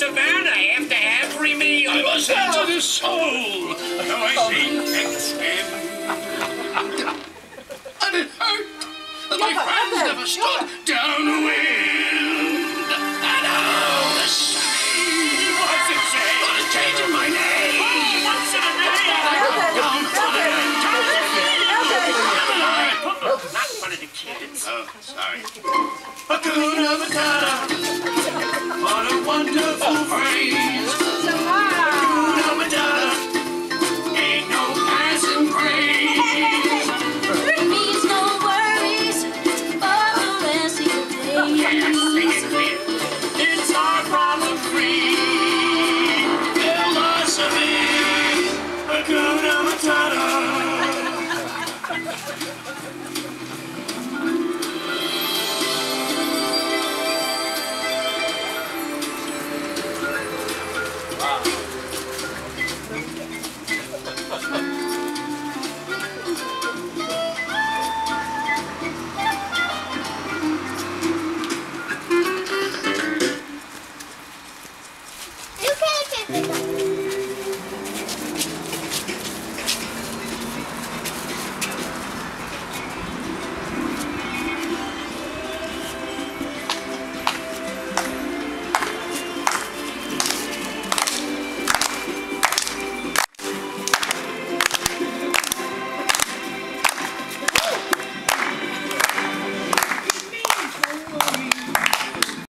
savannah after every meal. I must enter the soul. Though I oh. think extend. And it hurt. My friends never stood downwind. And all the same. What's it say? But changing my name. Oh, what's in a name? Down for the Not one of the kids. Oh, sorry. Hakuna Matata.